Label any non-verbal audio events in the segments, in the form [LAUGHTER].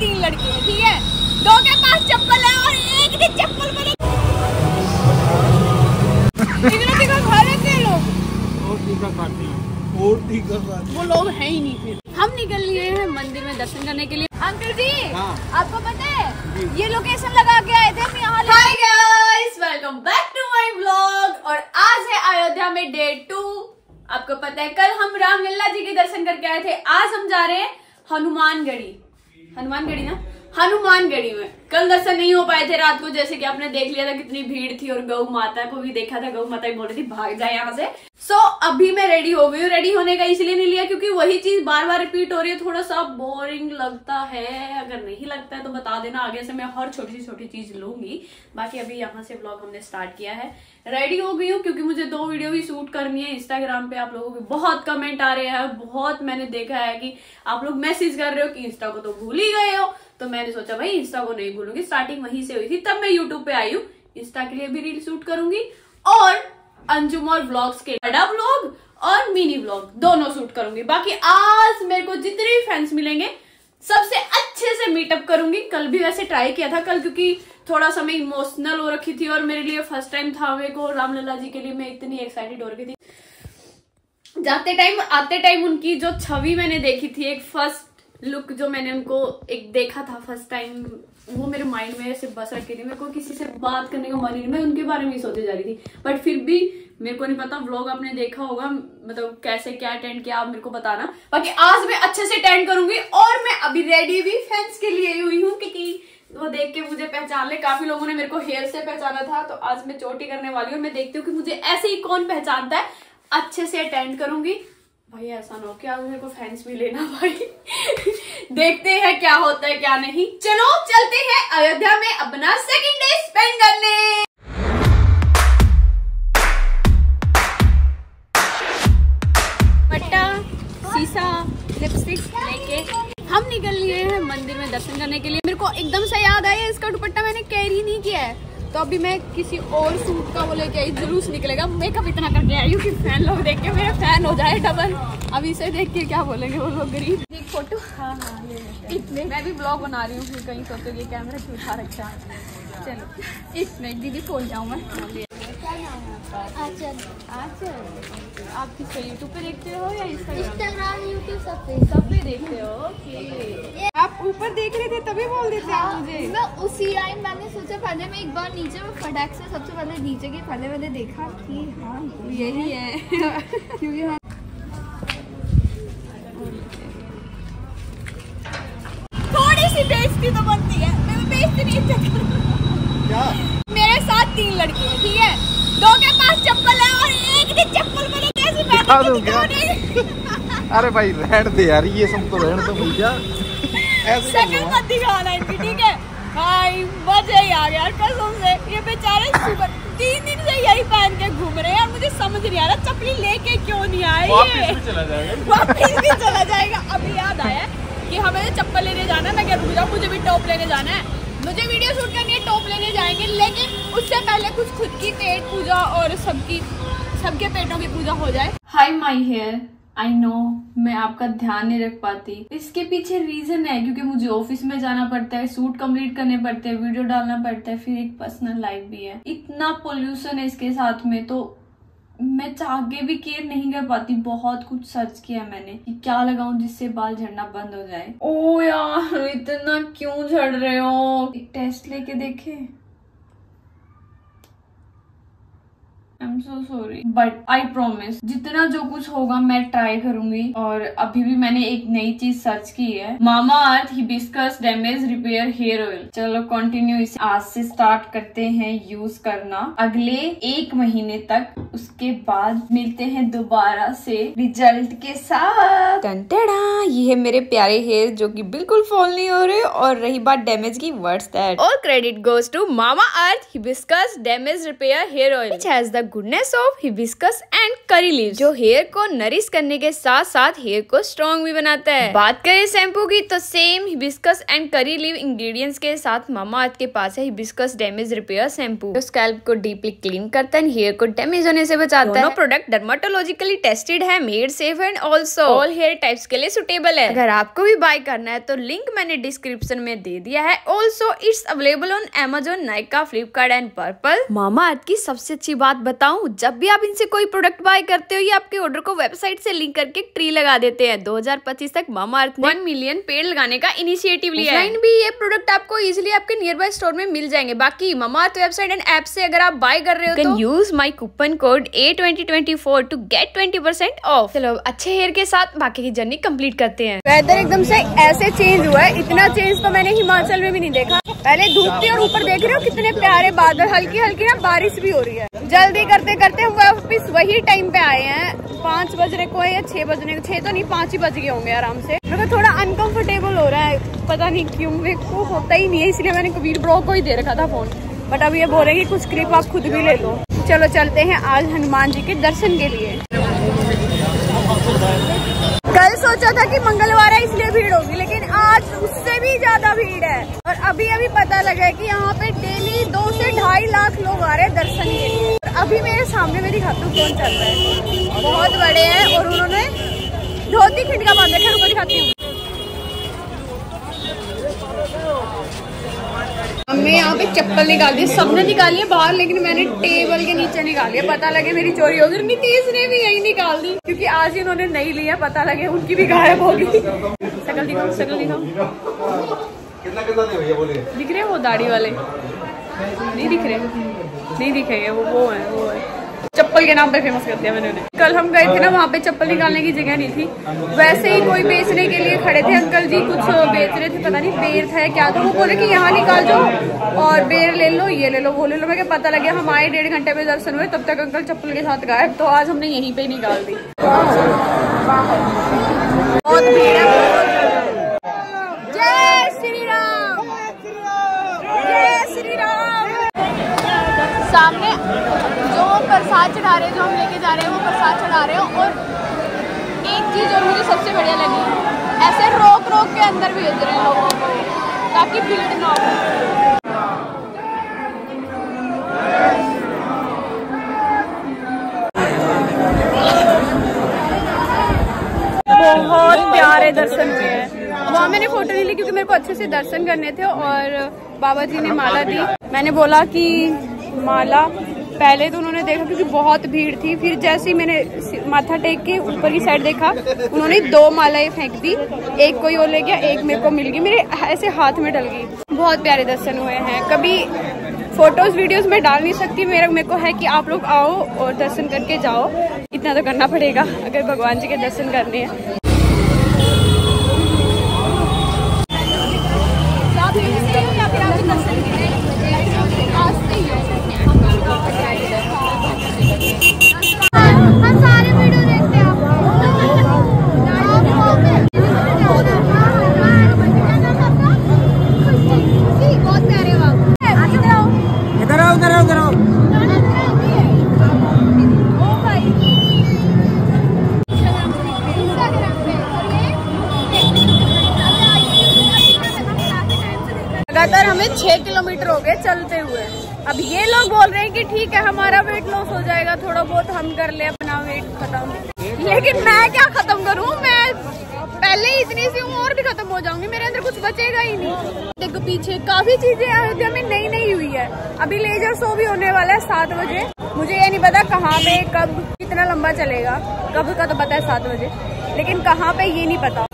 तीन लड़के हैं ठीक है? दो के पास चप्पल है और एक ने चप्पल खाते वो लोग हैं ही नहीं फिर। हम निकल लिए हैं मंदिर में दर्शन करने के लिए। अंकल जी हाँ। आपको पता है ये लोकेशन लगा के आए थे हम यहाँ hi guys welcome back to my vlog और आज है अयोध्या में डे टू आपको पता है कल हम रामलीला जी के दर्शन करके आए थे। आज हम जा रहे हैं हनुमानगढ़ी। हनुमानगढ़ी ना? हनुमानगढ़ी में। कल दर्शन नहीं हो पाए थे रात को जैसे कि आपने देख लिया था कितनी भीड़ थी और गौ माता को भी देखा था गौ माता बोल रही थी भाग जाए यहाँ से। सो so, अभी मैं रेडी हो गई हूँ रेडी होने का इसलिए नहीं लिया क्योंकि वही चीज़ बार बार रिपीट हो रही है थोड़ा सा बोरिंग लगता है। अगर नहीं लगता है तो बता देना आगे से मैं हर छोटी छोटी चीज़ लूँगी। बाकी अभी यहाँ से ब्लॉग हमने स्टार्ट किया है। रेडी हो गई हूँ क्योंकि मुझे दो वीडियो भी शूट करनी है इंस्टाग्राम पे आप लोगों के बहुत कमेंट आ रहे हैं बहुत मैंने देखा है कि आप लोग मैसेज कर रहे हो कि इंस्टा को तो भूल ही गए हो। तो मैंने सोचा भाई इंस्टा को नहीं भूलूँगी स्टार्टिंग वहीं से हुई थी, तब मैं यूट्यूब पे आई हूँ। इंस्टा के लिए भी रील शूट करूँगी और अंजुम और व्लॉग्स के बड़ा व्लॉग और मिनी व्लॉग दोनों शूट करूँगी। बाकी आज मेरे को जितने भी फैंस मिलेंगे, सबसे अच्छे से मीटअप करूँगी। कल भी वैसे ट्राई किया था कल, क्योंकि थोड़ा सा मैं इमोशनल हो रखी थी और मेरे लिए फ़र्स्ट टाइम था मेरे को रामलला जी के लिए, मैं इतनी एक्साइटेड हो रखी थी। जाते टाइम आते टाइम उनकी जो छवि मैंने देखी थी, एक फ़र्स्ट लुक जो मैंने उनको एक देखा था फ़र्स्ट टाइम वो मेरे माइंड में ऐसे बस रखी थी मेरे को किसी से बात करने का मन ही नहीं, मैं उनके बारे में ही सोचती जा रही थी। बट फिर भी मेरे को नहीं पता व्लॉग आपने देखा होगा मतलब कैसे, क्या अटेंड किया, आप मेरे को बताना। बाकी आज मैं अच्छे से अटेंड करूँगी और मैं अभी रेडी भी फैंस के लिए हुई हूँ क्योंकि वो देख के मुझे पहचान ले। काफ़ी लोगों ने मेरे को हेयर से पहचाना था तो आज मैं चोटी करने वाली हूँ। मैं देखती हूँ कि मुझे ऐसे ही कौन पहचानता है। अच्छे से अटेंड करूँगी। भाई ऐसा ना हो कि आज मेरे को फैंस भी लेना भाई। देखते हैं क्या होता है, क्या नहीं। चलो, चलते हैं अयोध्या में अपना सेकंड डे स्पेंड करने। पट्टा, शीशा लिपस्टिक लेके हम निकल लिए हैं मंदिर में दर्शन करने के लिए। मेरे को एकदम से याद आया, इसका दुपट्टा मैंने कैरी नहीं किया है। तो अभी मैं किसी और सूट का वो लेके आई जुलूस निकलेगा। मेकअप इतना करके आई हूँ कि फ़ैन लोग देख के मेरा फ़ैन हो जाए डबल अभी इसे देख के क्या बोलेंगे वो लोग गरीब। एक फ़ोटो हाँ हाँ इतने। मैं भी ब्लॉग बना रही हूँ फिर कहीं सोचोगे कैमरा क्यों उठा रखा चलो इतने दीदी खोल जाऊँ मैं। आचल। आचल? आप किस यूट्यूब पे देखते हो या इंस्टाग्राम इंस्टाग्राम यूट्यूब सब पे। सब पे देखते हो? ओके। आप ऊपर देख रहे थे तभी बोल देते आप मुझे। मैं उसी टाइम मैंने सोचा पहले मैं एक बार नीचे में फटाक से सबसे पहले नीचे के पहले मैंने देखा कि हाँ यही है। [LAUGHS] क्योंकि हाँ। थोड़ी सी बेइज्जती तो बनती है। मैं बेइज्जती नहीं क्या? मेरे साथ तीन लड़के हैं ठीक है। दो के पास चप्पल है और एक ने चप्पल मैंने कैसे दिखा दूँ अरे भाई रहने दे यार ये सब तो रहने तो भैया ऐसे कर शक्ल मत दिखाना इनकी ठीक है? भाई मज़ा ही आ गया कसम से। ये बेचारे सुबह तीन दिन से यही पहन के घूम रहे हैं और मुझे समझ नहीं आ रहा चपली लेके क्यों नहीं आए वापिस भी चला जाएगा। वापिस भी चला जाएगा। अभी याद आया कि हमें चप्पल लेने जाना है मैं क्या रुक जाऊँ मुझे भी टॉप लेने जाना है। मुझे वीडियो शूट करनी है टॉप लेने जाएँगे, लेकिन उससे पहले कुछ खुद की पेट पूजा और सबकी, सबके पेटों की पूजा हो जाए। Hi my hair I know मैं आपका ध्यान नहीं रख पाती। इसके पीछे रीजन है, क्योंकि मुझे ऑफ़िस में जाना पड़ता है सूट कंप्लीट करने पड़ते हैं वीडियो डालना पड़ता है, फिर एक पर्सनल लाइफ भी है। इतना पोल्यूशन है इसके साथ में तो मैं चाहे के भी केयर नहीं कर पाती, बहुत कुछ सर्च किया मैंने कि क्या लगाऊँ जिससे बाल झड़ना बंद हो जाए। ओ यार, इतना क्यों झड़ रहे हो? एक टेस्ट लेके देखे। I am so sorry but I promise जितना जो कुछ होगा मैं ट्राई करूँगी। और अभी भी मैंने एक नई चीज़ सर्च की है। Mamaearth hibiscus damage repair hair oil चलो कंटिन्यू इसे आज से स्टार्ट करते हैं यूज़ करना। अगले एक महीने तक उसके बाद मिलते हैं दोबारा से रिज़ल्ट के साथ। टंटड़ा ये है मेरे प्यारे हेयर जो कि बिल्कुल फॉल नहीं हो रहे और रही बात डैमेज की वर्ड्स दैट और credit goes to Mamaearth hibiscus damage repair hair oil which has the goodness of hibiscus and curry leave जो हेयर को नरिश करने के साथ साथ हेयर को स्ट्रॉन्ग भी बनाता है। बात करें शैम्पू की तो same hibiscus and curry leave ingredients के साथ मामा अर्थ के पास है हिबिस्कस डैमेज रिपेयर शैम्पू जो स्कैल्प को डीपली क्लीन करता है हेयर को डैमेज होने से बचाता है। प्रोडक्ट डर्माटोलॉजिकली टेस्टेड है made safe and also all hair types के लिए सुटेबल है। अगर आपको भी बाय करना है तो लिंक मैंने डिस्क्रिप्शन में दे दिया है। Also it's available on Amazon Nykaa Flipkart and Purplle Mamaearth की सबसे अच्छी बात बताऊँ जब भी आप इनसे कोई प्रोडक्ट बाय करते हो ये आपके ऑर्डर को वेबसाइट से लिंक करके ट्री लगा देते हैं? 2025 तक मामा अर्थ ने वन मिलियन पेड़ लगाने का इनिशिएटिव लिया है। भी ये प्रोडक्ट आपको इजिली आपके नियर बाय स्टोर में मिल जाएँगे। बाकी Mamaearth website and app से अगर आप बाय कर रहे हो तो use my coupon code A twenty twenty four to get twenty percent off चलो अच्छे हेयर के साथ बाकी की जर्नी कंप्लीट करते हैं। वेदर एकदम से ऐसे चेंज हुआ है इतना चेंज तो मैंने हिमाचल में भी नहीं देखा। पहले धूप थी और ऊपर देख रहे हो कितने प्यारे बादल हल्की हल्की ना बारिश भी हो रही है। जल्दी करते करते वापिस वही टाइम पे आए हैं। पाँच बजने को है या छह बजने को। छह तो नहीं, पाँच ही बज गए होंगे आराम से। मेरे को थोड़ा अनकंफर्टेबल हो रहा है। पता नहीं क्यों, मेरे को होता ही नहीं है, इसलिए मैंने कबीर ब्रो को ही दे रखा था फ़ोन बट अब ये बोल रहे हैं कि कुछ क्लिप आप खुद भी ले लो। चलो, चलते हैं आज हनुमान जी के दर्शन के लिए। कल सोचा था कि मंगलवार है, इसलिए भीड़ होगी, लेकिन आज उससे भी ज़्यादा भीड़ है। और अभी अभी पता लगा है कि यहाँ पे डेली दो से ढाई लाख लोग आ रहे हैं दर्शन अभी मेरे सामने मेरी खातू कौन चल रहा है। बहुत बड़े हैं और उन्होंने धोती खिंडका बाँध रखा है उनको दिखाती हूँ। हमने यहाँ पे चप्पल निकाल दी सबने निकाली है बाहर लेकिन मैंने टेबल के नीचे निकाली है। पता लगे मेरी चोरी होगी नीतीश ने भी यही निकाल दी क्योंकि आज ही उन्होंने नहीं लिया पता लगे उनकी भी गायब होगी शकल दिखाओ शकल दिखाओ। कितना कितना दे भैया बोले दिख रहे हैं वो दाढ़ी वाले? नहीं दिख रहे। नहीं दिखेंगे वो वो है वो है। चप्पल के नाम पे फ़ेमस कर दिया मैंने उन्हें। कल हम गए थे ना, वहाँ पे चप्पल निकालने की जगह नहीं थी। वैसे ही कोई बेचने के लिए खड़े थे। अंकल जी कुछ बेच रहे थे, पता नहीं बेर था क्या था वो बोले कि यहाँ निकाल जाओ और बेर ले लो, ये ले लो, वो ले लो। मैं पता लगे हम आए डेढ़ घंटे में दर्शन हुए, तब तक अंकल चप्पल के साथ गायब। तो आज हमने यहीं पे निकाल दी। बहुत भीड़ है। प्रसाद चढ़ा रहे हैं, जो हम लेके जा रहे हैं, वो प्रसाद चढ़ा रहे हो और एक चीज़ और मुझे सबसे बढ़िया लगी, ऐसे रोक रोक के अंदर भेज रहे हैं लोगों को, ताकि भीड़ ना हो। बहुत प्यारे दर्शन हुए वहाँ मैंने फ़ोटो नहीं ली क्योंकि मेरे को अच्छे से दर्शन करने थे और बाबा जी ने माला दी। मैंने बोला कि माला पहले तो उन्होंने देखा क्योंकि बहुत भीड़ थी, फिर जैसे ही मैंने माथा टेक के ऊपर की साइड देखा, उन्होंने दो मालाएँ फेंक दी, एक कोई और ले गया, एक मेरे को मिल गई, मेरे ऐसे हाथ में डल गई। बहुत प्यारे दर्शन हुए हैं। कभी फ़ोटोज़ वीडियोस में डाल नहीं सकती, मेरा, मेरे को है कि आप लोग आओ और दर्शन करके जाओ। इतना तो करना पड़ेगा, अगर भगवान जी के दर्शन करने हैं। लगातार हमें छह किलोमीटर हो गए चलते हुए। अब ये लोग बोल रहे हैं कि ठीक है, हमारा वेट लॉस हो जाएगा, थोड़ा बहुत हम कर ले अपना वेट खत्म। लेकिन मैं क्या खत्म करूँ? मैं पहले ही इतनी सी हूँ, और भी खत्म हो जाऊँगी, मेरे अंदर कुछ बचेगा ही नहीं। देखो, पीछे काफ़ी चीज़ें अयोध्या में नई नई हुई है। अभी लेजर शो भी होने वाला है सात बजे। मुझे ये नहीं पता कहाँ पे, कब कितना लंबा चलेगा। कब का तो पता है सात बजे। लेकिन कहाँ पे ये नहीं पता।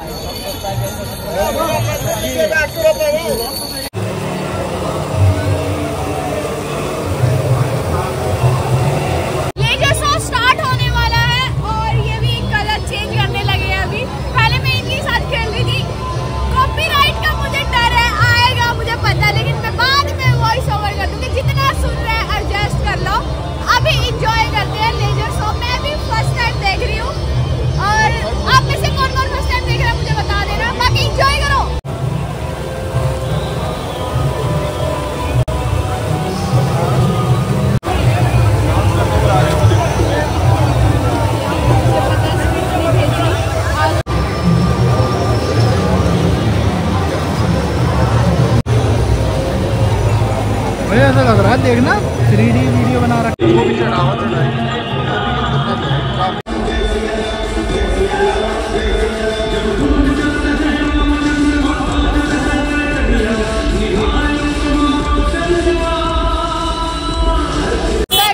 देखना थ्री वीडियो बना रखा वो भी चढ़ावा चढ़ाई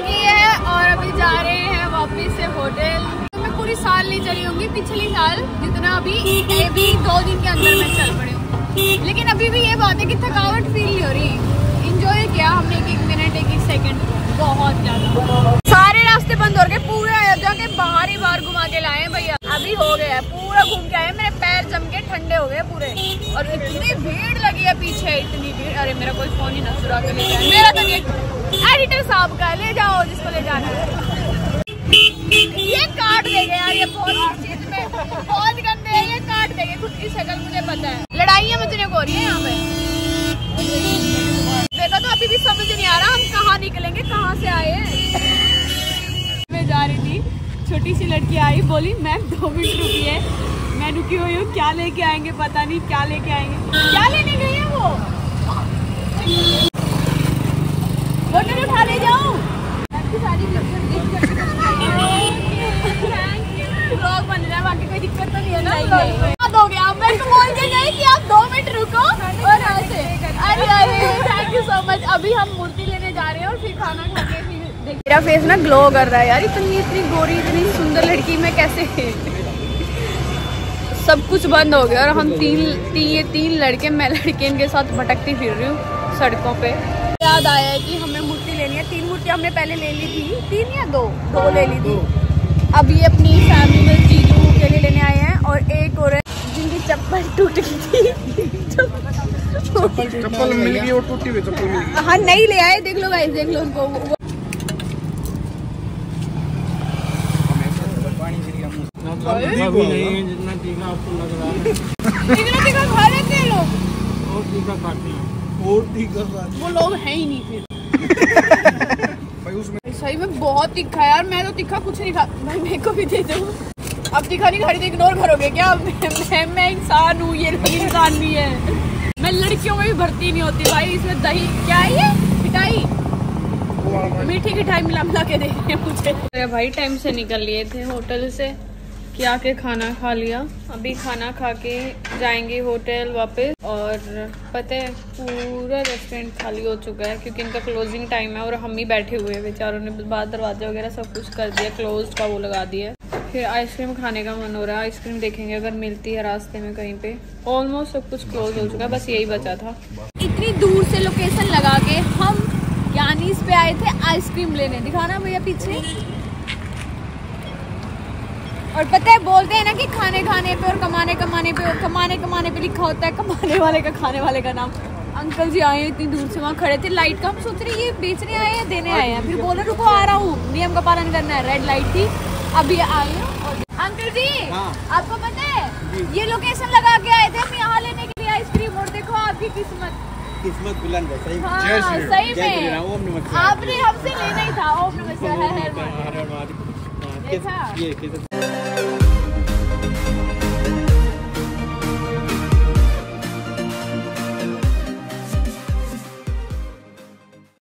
की है और अभी जा रहे हैं वापस से होटल। मैं पूरी साल नहीं चली होंगी पिछली साल जितना अभी अभी दो दिन के अंदर मैं चल पड़ी हूँ। लेकिन अभी भी ये बात है कि थकावट फील नहीं हो रही। इंजॉय किया हमने एक एक मिनट एक एक सेकंड बहुत ज़्यादा। सारे रास्ते बंद हो गए पूरे अयोध्या के बाहर ही बाहर घुमा के लाए भैया। अभी हो गया है, पूरा घूम के आए मेरे पैर जम के ठंडे हो गए पूरे। और इतनी भीड़ लगी है पीछे, इतनी भीड़। अरे, मेरा कोई फ़ोन ही ना ले जाए। मेरा तो ये एडिटर साहब का, ले जाओ, जिसको ले जाना है। ये काट देंगे यार, ये चीज़ में। बहुत गंदे हैं, ये काट देंगे खुद की शक्ल मुझे पता है। लड़ाइयाँ मचने को रही है यहाँ पे। समझ नहीं आ रहा, हम कहाँ निकलेंगे, कहाँ से आए हैं? मैं जा रही थी, छोटी सी लड़की आई, बोली, मैम, दो मिनट रुकी है मैं रुकी हुई हूँ, क्या लेके आएँगे, पता नहीं, क्या लेके आएँगे। क्या लेने गई है वो बोतल उठा ले जाऊँ ब्लॉग बन रहा है बाकी कोई दिक्कत तो नहीं है ना याद हो गया मैं तो बोल के गई कि आप दो मिनट रुको और ऐसे अरे अरे थैंक यू सो मच अभी हम मूर्ति लेने जा रहे हैं और फिर खाना खा के फिर देख- मेरा फेस ना ग्लो कर रहा है यार इतनी इतनी गोरी इतनी सुंदर लड़की में कैसे? सब कुछ बंद हो गया और हम तीन ती, ये तीन लड़के मैं लड़के इनके साथ भटकती फिर रही हूँ सड़कों पे। याद आया है कि हमें मूर्ति लेनी है तीन मूर्ति हमने पहले ले ली थी तीन या दो? दो ले ली थी। अब ये अपनी फैमिली में जीजू के लिए लेने आए हैं और एक और है जिनकी चप्पल टूट गई थी। चप्पल मिल गई वो टूटी हुई चप्पल मिल गई। हाँ नहीं ले आए देख लो गाइस देख लो उनको वो- वो- अभी नहीं जितना टीका आपको लग रहा है। इतना टिका खा लेते हैं लोग। और टीका काटना और ठीक कर रहा वो लोग हैं ही नहीं फिर। भाई उसमें सही में बहुत तीखा यार मैं तो तीखा कुछ नहीं खा भाई मेरे को भी दे दो। अब तीखा नहीं खा रही इग्नोर करोगे क्या? [LAUGHS] मैं मैं, मैं इंसान हूँ ये लोग इंसान भी है। मैं लड़कियों में भी भर्ती नहीं होती भाई इसमें दही क्या है ये? मिठाई? मीठी मिठाई मिला मिला के दे रही है मुझे। भाई टाइम से निकल लिए थे होटल से। कि आके खाना खा लिया। अभी खाना खा के जाएँगे होटल वापस और पता है, पूरा रेस्टोरेंट खाली हो चुका है क्योंकि इनका क्लोजिंग टाइम है और हम ही बैठे हुए हैं बेचारों ने बाहर दरवाजे वगैरह सब कुछ कर दिया क्लोज का वो लगा दिया फिर आइसक्रीम खाने का मन हो रहा है। आइसक्रीम देखेंगे अगर मिलती है रास्ते में कहीं पे। ऑलमोस्ट सब कुछ क्लोज हो चुका है, बस यही बचा था। इतनी दूर से लोकेशन लगा के हम यानीस पे आए थे आइसक्रीम लेने। दिखाना भैया पीछे। और पता है बोलते हैं ना कि खाने खाने पे और कमाने कमाने पे और कमाने कमाने पे लिखा होता है कमाने वाले का खाने वाले का नाम। अंकल जी आए इतनी दूर से वहाँ खड़े थे। लाइट का हम सोच रहे ये बेचने आए हैं देने आए हैं। फिर बोले रुको आ रहा हूँ। नियम का पालन करना है। रेड लाइट थी। अभी आए हैं और अंकल जी आपको पता है ये लोकेशन लगा के आए थे हम यहाँ लेने के लिए आइसक्रीम और देखो आपकी किस्मत। किस्मत बुलंद है सही। हाँ सही जय श्री राम, ओम नमः में आपने हमसे लेना ही था ओम नमः शिवाय। हर हर महादेव। अरे हमारी- हाँ, देखा? ये